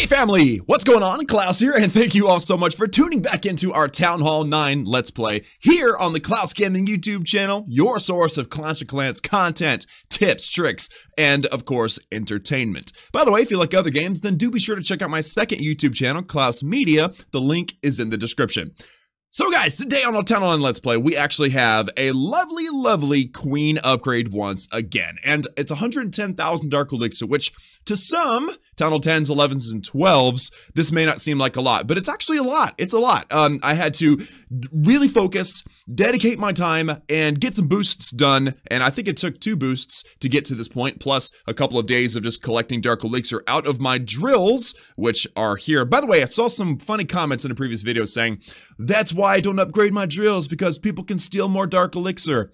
Hey family, what's going on? Klaus here, and thank you all so much for tuning back into our Town Hall 9 Let's Play here on the Klaus Gaming YouTube channel, your source of Clash of Clans content, tips, tricks, and of course, entertainment. By the way, if you like other games, then do be sure to check out my second YouTube channel, Klaus Media. The link is in the description. So guys, today on Town Hall Let's Play, we actually have a lovely, lovely Queen upgrade once again. And it's 110,000 Dark Elixir, which to some, Town Hall 10s, 11s, and 12s, this may not seem like a lot, but it's actually a lot. It's a lot. Um, I had to really focus, dedicate my time, and get some boosts done. And I think it took two boosts to get to this point, plus a couple of days of just collecting Dark Elixir out of my drills, which are here. By the way, I saw some funny comments in a previous video saying, that's why I don't upgrade my drills, because people can steal more Dark Elixir.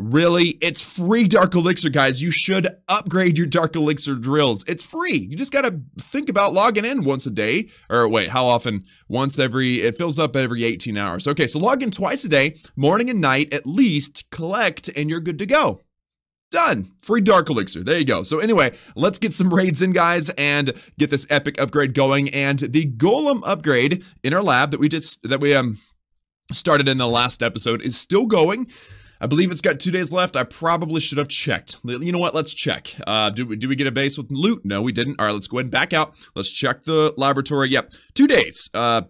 Really? It's free Dark Elixir, guys. You should upgrade your Dark Elixir drills. It's free. You just gotta think about logging in once a day. Or wait, how often? Once every, it fills up every 18 hours. Okay, so log in twice a day, morning and night at least, collect, and you're good to go. Done. Free Dark Elixir. There you go. So anyway, let's get some raids in, guys, and get this epic upgrade going. And the Golem upgrade in our lab that we just, that we, um, started in the last episode is still going. I believe it's got two days left. I probably should have checked. You know what? Let's check. Uh, do, we, do we get a base with loot? No, we didn't. All right, let's go ahead and back out. Let's check the laboratory. Yep, two days. Uh,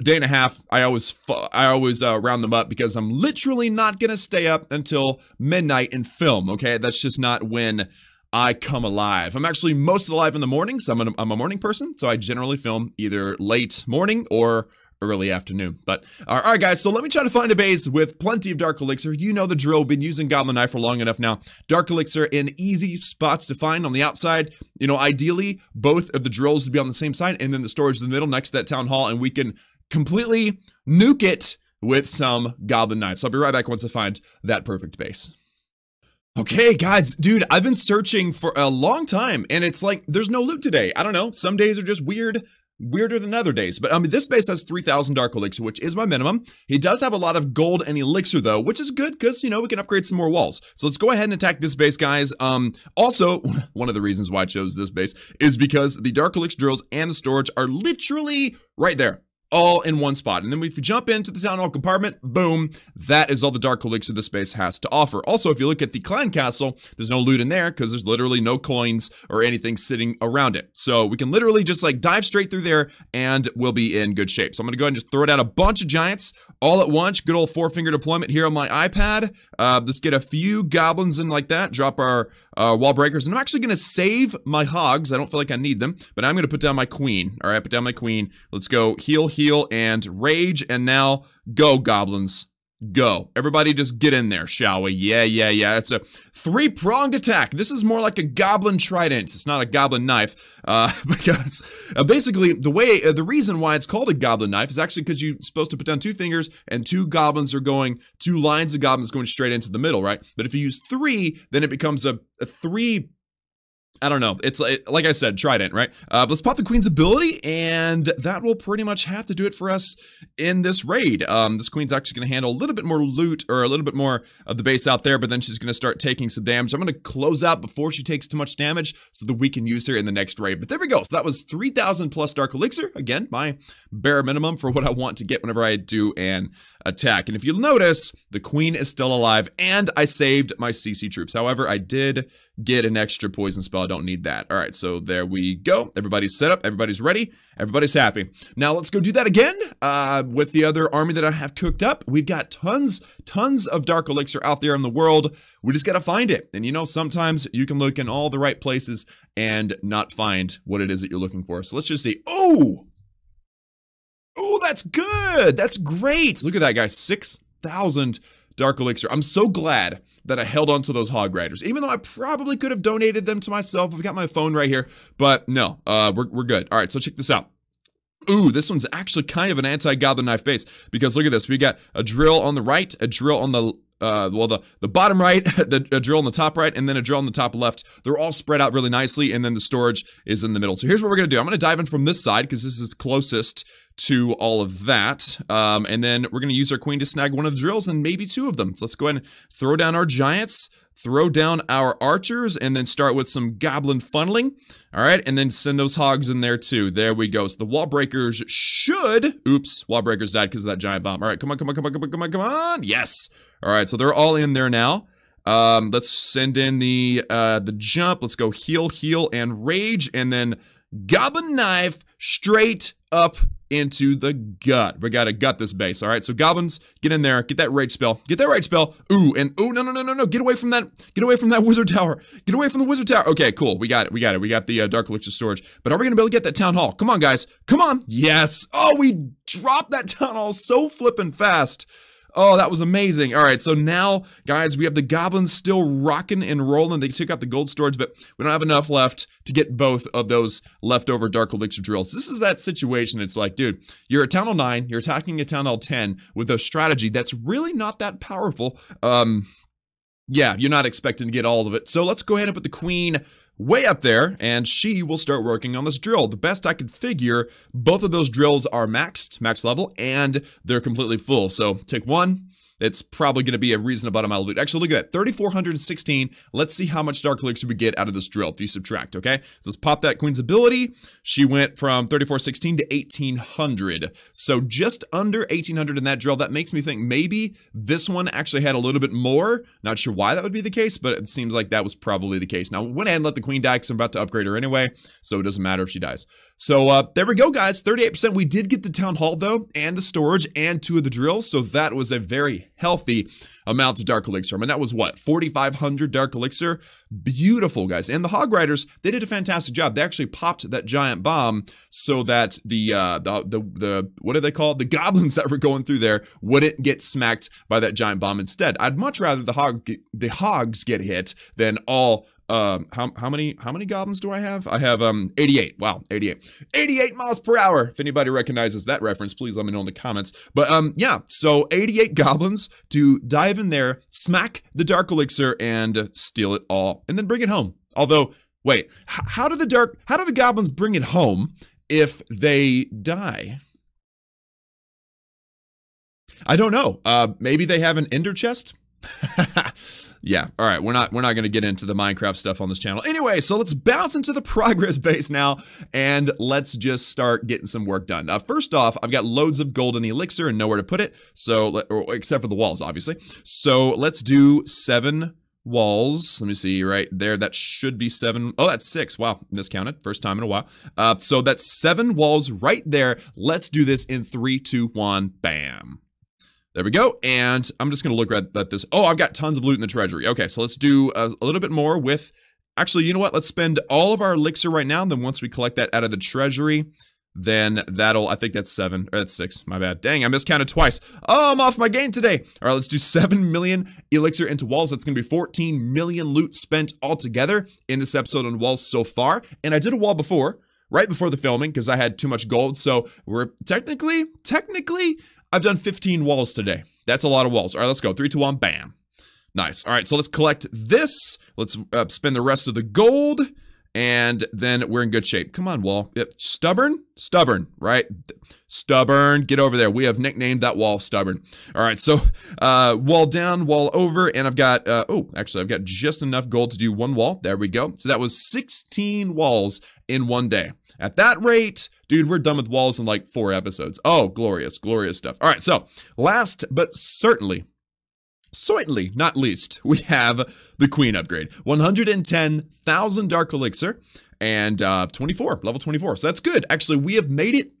a day and a half. I always I always uh, round them up because I'm literally not gonna stay up until midnight and film. Okay, that's just not when I come alive. I'm actually most alive in the mornings. I'm, I'm a morning person, so I generally film either late morning or early afternoon. But uh, all right, guys, so let me try to find a base with plenty of Dark Elixir. You know the drill. Been using Goblin Knife for long enough now. Dark Elixir in easy spots to find on the outside. You know, ideally, both of the drills to be on the same side, and then the storage in the middle next to that Town Hall, and we can completely nuke it with some Goblin Knife. So I'll be right back once I find that perfect base. Okay, guys, dude, I've been searching for a long time, and it's like, there's no loot today. I don't know, some days are just weird weirder than other days. But I mean, this base has 3,000 Dark Elixir, which is my minimum. He does have a lot of gold and Elixir, though, which is good because, you know, we can upgrade some more walls. So let's go ahead and attack this base, guys. Um, also, one of the reasons why I chose this base is because the Dark Elixir drills and the storage are literally right there all in one spot. And then if you jump into the town hall compartment, boom, that is all the dark elixir the space has to offer. Also, if you look at the clan castle, there's no loot in there because there's literally no coins or anything sitting around it. So we can literally just like dive straight through there and we'll be in good shape. So I'm gonna go ahead and just throw down a bunch of giants all at once. Good old four finger deployment here on my iPad. Uh, let's get a few goblins in like that, drop our uh, wall breakers. And I'm actually gonna save my hogs. I don't feel like I need them, but I'm gonna put down my queen. All right, put down my queen. Let's go heal, heal heal, and rage. And now go, goblins. Go. Everybody just get in there, shall we? Yeah, yeah, yeah. It's a three-pronged attack. This is more like a goblin trident. It's not a goblin knife. Uh, because uh, basically, the way, uh, the reason why it's called a goblin knife is actually because you're supposed to put down two fingers and two goblins are going, two lines of goblins going straight into the middle, right? But if you use three, then it becomes a, a three I don't know. It's like, like I said, Trident, right? Uh, let's pop the Queen's ability, and that will pretty much have to do it for us in this raid. Um, this Queen's actually going to handle a little bit more loot, or a little bit more of the base out there, but then she's going to start taking some damage. I'm going to close out before she takes too much damage so that we can use her in the next raid. But there we go. So that was 3,000 plus Dark Elixir. Again, my bare minimum for what I want to get whenever I do an attack. And if you'll notice, the Queen is still alive, and I saved my CC troops. However, I did get an extra poison spell. I don't need that. All right, so there we go. Everybody's set up. Everybody's ready. Everybody's happy. Now let's go do that again uh, with the other army that I have cooked up. We've got tons, tons of Dark Elixir out there in the world. We just got to find it. And you know, sometimes you can look in all the right places and not find what it is that you're looking for. So let's just see. Oh! Oh, that's good. That's great. Look at that, guys. 6,000 Dark Elixir. I'm so glad that I held on to those Hog Riders, even though I probably could have donated them to myself. I've got my phone right here, but no, uh, we're, we're good. All right, so check this out. Ooh, this one's actually kind of an anti-Goblin Knife base because look at this. We got a drill on the right, a drill on the uh, well, the, the bottom right, the a drill on the top right, and then a drill on the top left. They're all spread out really nicely, and then the storage is in the middle. So here's what we're going to do. I'm going to dive in from this side because this is closest to all of that. Um, and then we're going to use our queen to snag one of the drills and maybe two of them. So let's go ahead and throw down our giants, throw down our archers and then start with some goblin funneling. All right, and then send those hogs in there too. There we go. So the wall breakers should, oops, wall breakers died because of that giant bomb. All right, come on, come on, come on, come on, come on, come on. Yes. All right, so they're all in there now. Um, let's send in the uh, the jump. Let's go heal, heal, and rage, and then goblin knife straight up into the gut. We gotta gut this base, all right? So goblins, get in there, get that rage spell, get that rage spell. Ooh, and ooh, no, no, no, no, no, get away from that, get away from that wizard tower, get away from the wizard tower. Okay, cool, we got it, we got it, we got the uh, dark elixir storage. But are we gonna be able to get that town hall? Come on, guys, come on. Yes. Oh, we dropped that town hall so flippin' fast. Oh, that was amazing. All right, so now, guys, we have the goblins still rocking and rolling. They took out the gold storage, but we don't have enough left to get both of those leftover Dark Elixir drills. This is that situation. It's like, dude, you're a Town Hall 9, you're attacking a Town Hall 10 with a strategy that's really not that powerful. Um, yeah, you're not expecting to get all of it. So let's go ahead and put the queen way up there, and she will start working on this drill. The best I could figure, both of those drills are maxed, max level, and they're completely full. So take one, it's probably going to be a reasonable amount of loot. Actually, look at that, 3,416. Let's see how much Dark Elixir we get out of this drill if you subtract, okay? So let's pop that Queen's ability. She went from 3,416 to 1,800. So just under 1,800 in that drill. That makes me think maybe this one actually had a little bit more. Not sure why that would be the case, but it seems like that was probably the case. Now, went ahead and let the Queen die because I'm about to upgrade her anyway, so it doesn't matter if she dies. So uh, there we go, guys. 38%. We did get the Town Hall, though, and the storage, and two of the drills, so that was a very healthy amount of Dark Elixir. I mean, that was what, 4,500 Dark Elixir? Beautiful, guys. And the Hog Riders, they did a fantastic job. They actually popped that giant bomb so that the, uh, the, the, the, what are they called? The goblins that were going through there wouldn't get smacked by that giant bomb instead. I'd much rather the hog, the hogs get hit than all um, how, how many how many goblins do I have? I have um 88. Wow, 88. 88 miles per hour. If anybody recognizes that reference, please let me know in the comments. But um yeah, so 88 goblins to dive in there, smack the dark elixir and steal it all and then bring it home. Although, wait, how do the dark how do the goblins bring it home if they die? I don't know. Uh maybe they have an ender chest? yeah all right we're not we're not going to get into the minecraft stuff on this channel. Anyway so let's bounce into the progress base now and let's just start getting some work done. Uh, first off i've got loads of golden elixir and nowhere to put it so except for the walls obviously. So let's do seven walls. Let me see right there that should be seven oh that's six wow miscounted first time in a while. Uh so that's seven walls right there. Let's do this in three two one bam there we go. And I'm just going to look at, at, this. Oh, I've got tons of loot in the treasury. Okay, so let's do a, a, little bit more with... Actually, you know what? Let's spend all of our elixir right now. And then once we collect that out of the treasury, then that'll... I think that's seven. Or that's six. My bad. Dang, I miscounted twice. Oh, I'm off my game today. All right, let's do 7 million elixir into walls. That's going to be 14 million loot spent altogether in this episode on walls so far. And I did a wall before right before the filming because I had too much gold. So we're technically, technically, I've done 15 walls today. That's a lot of walls. All right, let's go. Three, two, one, bam. Nice. All right, so let's collect this. Let's uh, spend the rest of the gold, and then we're in good shape. Come on, wall. Yep. Stubborn? Stubborn, right? Stubborn. Get over there. We have nicknamed that wall Stubborn. All right, so uh, wall down, wall over, and I've got, uh, oh, actually, I've got just enough gold to do one wall. There we go. So that was 16 walls in one day. At that rate, dude, we're done with walls in like four episodes. Oh, glorious, glorious stuff. All right, so last but certainly, certainly not least, we have the Queen upgrade. 110,000 Dark Elixir and uh, 24, level 24. So that's good. Actually, we have made it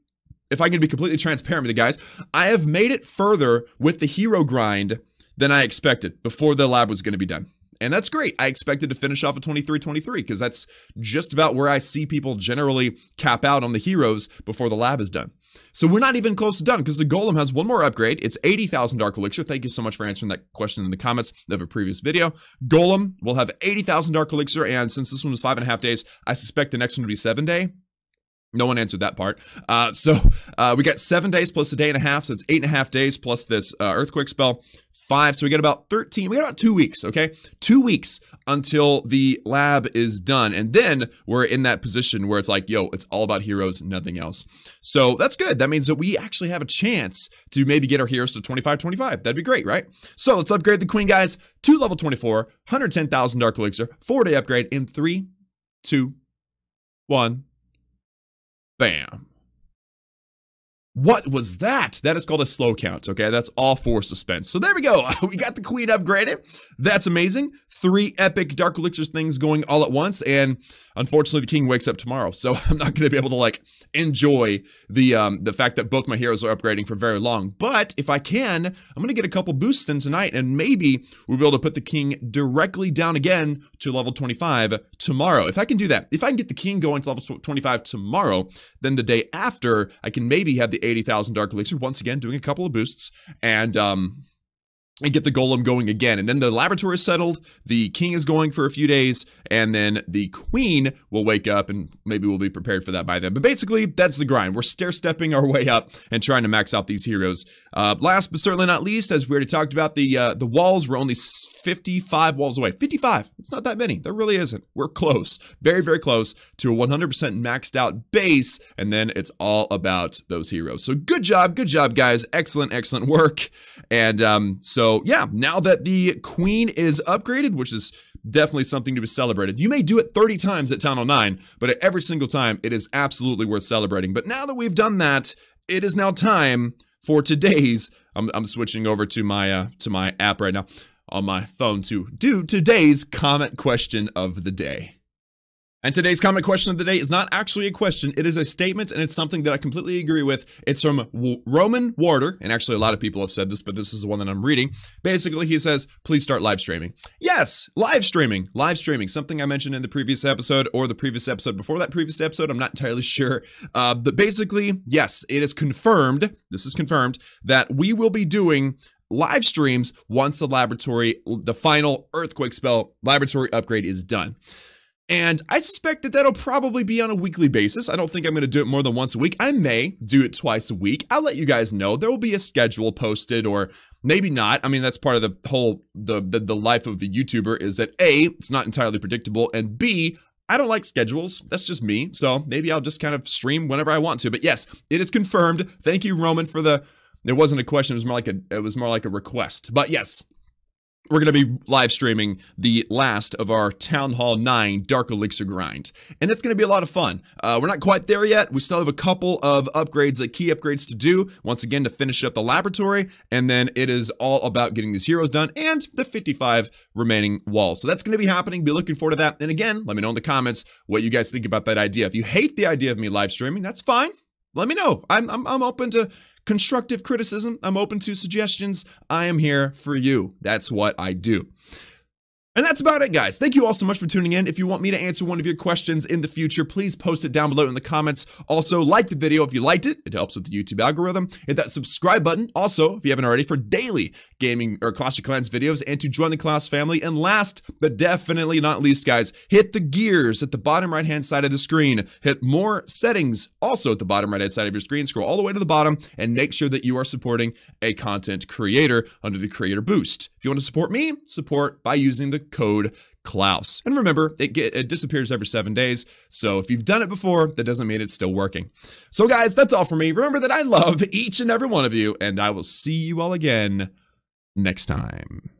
if I can be completely transparent with you guys, I have made it further with the hero grind than I expected before the lab was going to be done. And that's great. I expected to finish off at 23-23 because that's just about where I see people generally cap out on the heroes before the lab is done. So we're not even close to done because the Golem has one more upgrade. It's 80,000 Dark Elixir. Thank you so much for answering that question in the comments of a previous video. Golem will have 80,000 Dark Elixir, and since this one was five and a half days, I suspect the next one will be seven day. No one answered that part. Uh, so uh, we got seven days plus a day and a half. So it's eight and a half days plus this uh, earthquake spell. Five. So we got about 13. We got about two weeks. Okay. Two weeks until the lab is done. And then we're in that position where it's like, yo, it's all about heroes, nothing else. So that's good. That means that we actually have a chance to maybe get our heroes to 25 25. That'd be great, right? So let's upgrade the queen, guys, to level 24, 110,000 Dark Elixir, four day upgrade in three, two, one. Bam. What was that? That is called a slow count, okay? That's all for suspense. So there we go. We got the queen upgraded. That's amazing. Three epic Dark Elixirs things going all at once. And unfortunately, the king wakes up tomorrow. So I'm not going to be able to, like, enjoy the um, the fact that both my heroes are upgrading for very long. But if I can, I'm going to get a couple boosts in tonight. And maybe we'll be able to put the king directly down again to level 25 tomorrow. If I can do that, if I can get the king going to level 25 tomorrow, then the day after, I can maybe have the 80,000 Dark Elixir, once again, doing a couple of boosts, and, um, and get the golem going again. And then the laboratory is settled, the king is going for a few days, and then the queen will wake up and maybe we'll be prepared for that by then. But basically, that's the grind. We're stair-stepping our way up and trying to max out these heroes. Uh, last but certainly not least, as we already talked about, the uh, the walls were only 55 walls away. 55. It's not that many. There really isn't. We're close. Very, very close to a 100% maxed out base, and then it's all about those heroes. So good job, good job, guys. Excellent, excellent work. And um, so, yeah, now that the queen is upgraded, which is definitely something to be celebrated. You may do it 30 times at Town Hall 9, but at every single time, it is absolutely worth celebrating. But now that we've done that, it is now time for today's. I'm, I'm switching over to my uh, to my app right now on my phone to do today's comment question of the day. And today's comment question of the day is not actually a question, it is a statement, and it's something that I completely agree with. It's from w Roman Warder, and actually a lot of people have said this, but this is the one that I'm reading. Basically, he says, please start live streaming. Yes, live streaming, live streaming, something I mentioned in the previous episode or the previous episode before that previous episode, I'm not entirely sure. Uh, but basically, yes, it is confirmed, this is confirmed, that we will be doing live streams once the laboratory, the final earthquake spell laboratory upgrade is done. And I suspect that that'll probably be on a weekly basis. I don't think I'm going to do it more than once a week. I may do it twice a week. I'll let you guys know. There will be a schedule posted or maybe not. I mean, that's part of the whole the, the the life of the YouTuber is that A, it's not entirely predictable and B, I don't like schedules. That's just me. So maybe I'll just kind of stream whenever I want to. But yes, it is confirmed. Thank you Roman for the it wasn't a question, it was more like a it was more like a request. But yes, we're going to be live streaming the last of our Town Hall 9 Dark Elixir grind. And it's going to be a lot of fun. Uh, we're not quite there yet. We still have a couple of upgrades, like key upgrades to do, once again, to finish up the laboratory. And then it is all about getting these heroes done and the 55 remaining walls. So that's going to be happening. Be looking forward to that. And again, let me know in the comments what you guys think about that idea. If you hate the idea of me live streaming, that's fine. Let me know. I'm, I'm, I'm open to constructive criticism. I'm open to suggestions. I am here for you. That's what I do. And that's about it, guys. Thank you all so much for tuning in. If you want me to answer one of your questions in the future, please post it down below in the comments. Also, like the video if you liked it. It helps with the YouTube algorithm. Hit that subscribe button. Also, if you haven't already, for daily gaming or Clash of Clans videos and to join the Clash family. And last, but definitely not least, guys, hit the gears at the bottom right-hand side of the screen. Hit more settings also at the bottom right-hand side of your screen. Scroll all the way to the bottom and make sure that you are supporting a content creator under the creator boost. If you want to support me, support by using the code Klaus. And remember, it, get, it disappears every seven days. So if you've done it before, that doesn't mean it's still working. So guys, that's all for me. Remember that I love each and every one of you, and I will see you all again next time.